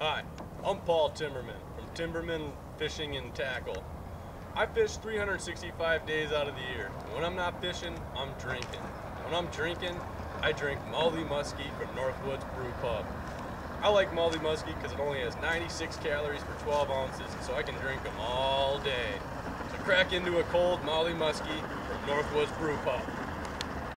Hi, I'm Paul Timberman from Timberman Fishing and Tackle. I fish 365 days out of the year. When I'm not fishing, I'm drinking. When I'm drinking, I drink Mouthy Muskie from Northwoods Brew Pub. I like Mouthy Muskie because it only has 96 calories for 12 ounces, so I can drink them all day. So crack into a cold Mouthy Muskie from Northwoods Brew Pub.